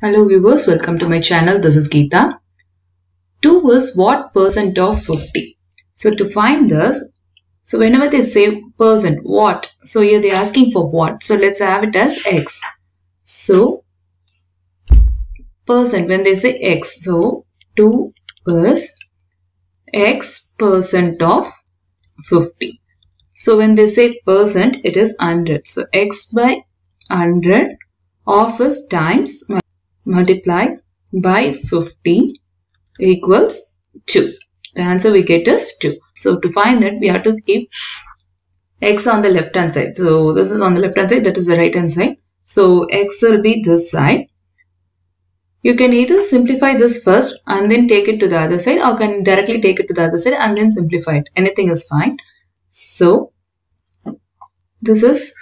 Hello viewers, welcome to my channel. This is Geeta. 2 is what percent of 50? So to find this, so whenever they say percent, what? So here they're asking for what? So let's have it as x. So percent, when they say x, so 2 is x percent of 50. So when they say percent, it is 100. So x by 100 of is times multiplied by 50 equals 2. The answer we get is 2. So to find that we have to keep x on the left hand side. So this is on the left hand side, that is the right hand side. So x will be this side. You can either simplify this first and then take it to the other side or can directly take it to the other side and then simplify it. Anything is fine. So this is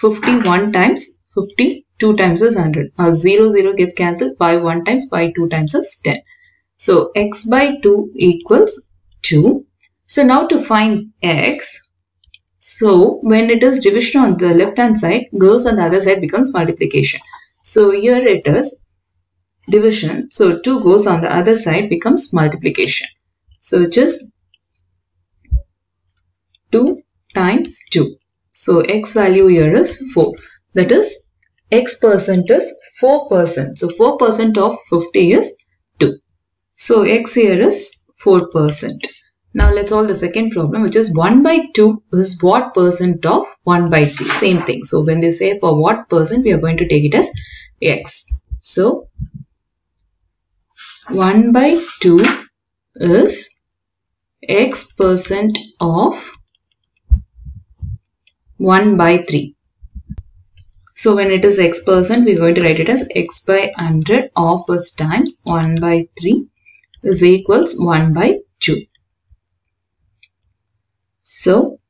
51 times 50, 2 times is 100. Now 0, 0 gets cancelled by 1 times, by 2 times is 10. So x by 2 equals 2. So now to find x, so when it is division on the left hand side, goes on the other side becomes multiplication. So here it is division. So 2 goes on the other side becomes multiplication. So is 2 times 2. So x value here is 4. That is x percent is 4%. So 4% of 50 is 2. So x here is 4%. Now let's solve the second problem which is 1 by 2 is what percent of 1 by 3. Same thing. So when they say for what percent we are going to take it as x. So 1 by 2 is x percent of 1 by 3. So when it is x percent, we're going to write it as x by 100 of us times 1 by 3 is equals 1 by 2. So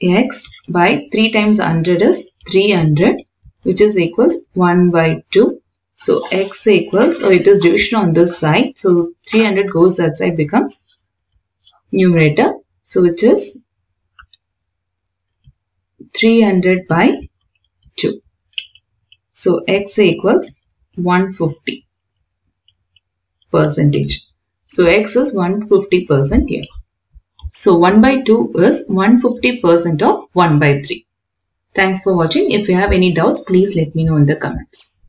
x by 3 times 100 is 300 which is equals 1 by 2. So x equals, so it is division on this side. So 300 goes that side becomes numerator. So which is 300 by 2. So x equals 150 percentage. So x is 150 percent here. So 1 by 2 is 150 percent of 1 by 3. Thanks for watching. If you have any doubts, please let me know in the comments.